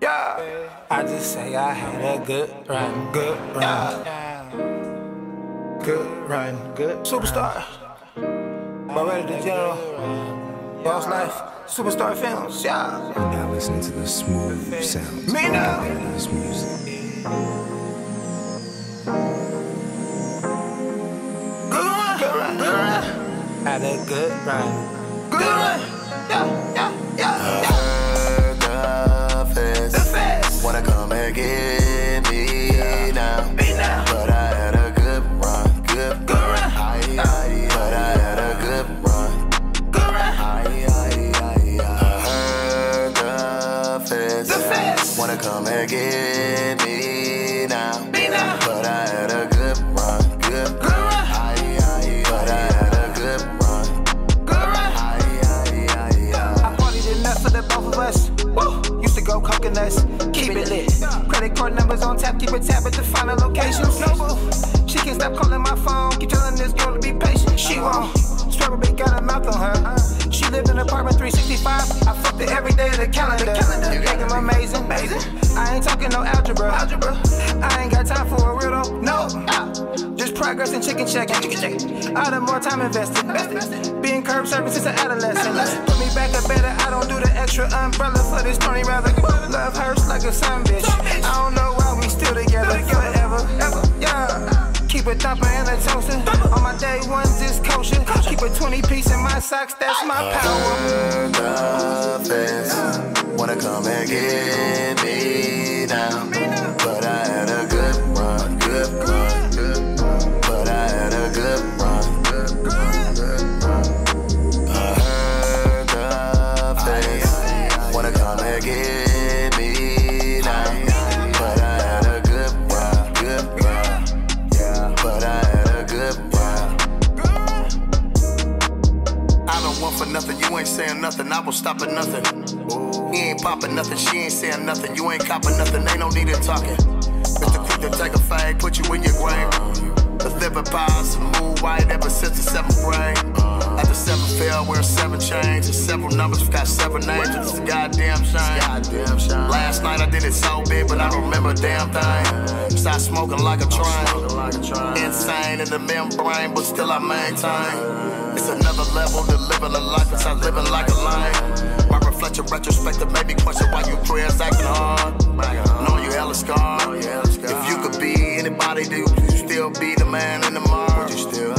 Yeah. I just say I had a good run, good run. Good run, good Soupastarr. Already the general. Boss life, Soupastar Filmz, yeah. Now listen to the smooth sounds. Me now. This music. Good run, good run, good run. Had a good run. Good run. Yeah, yeah, yeah, the feds The feds. wanna come and get me now. Me now. But I had a good run, good, run. Both of us. Woo! Used to go coconuts, keep it lit. Credit card numbers on tap, keep a tab at the final locations. No boo. She can't stop calling my phone, keep telling this girl to be patient. She won't. Got a mouth on her. She lived in apartment 365. I fucked it every day of the calendar. You think I'm amazing? Amazing. I ain't talking no algebra. Algebra. I ain't got time for a riddle. No. Just progress and chicken checking. I done more time invested. Being curb service since an adolescent. Put me back up better. I don't do the extra umbrella for this Tony rather. Love hurts like a son bitch. I don't know why we still together forever. Ever. Keep a thumper and a toaster. On my day ones is kosher. Keep a 20 piece in my socks. That's my power. Heard the wanna come and get me now. But I had a good run, good run, good. But I had a good run, good run, good run. I heard the feds wanna come and get ain't saying nothing, I will stop at nothing. He ain't popping nothing, she ain't saying nothing, you ain't copping nothing, ain't no need in talking. Mr. Quick to take a fag, put you in your grave. The liver pies move white ever since the seventh grade. After seven fell, we're seven chains and several numbers, got seven names. It's a goddamn shame. Goddamn shame. Last night I did it so big, but I don't remember a damn thing. Start smoking like a train. In the membrane, but still I maintain. It's another level to living a life besides living like a lion. My reflection retrospective made me question why you prayers acting hard. Knowing you hella scarred. If you could be anybody, do you still be the man in the still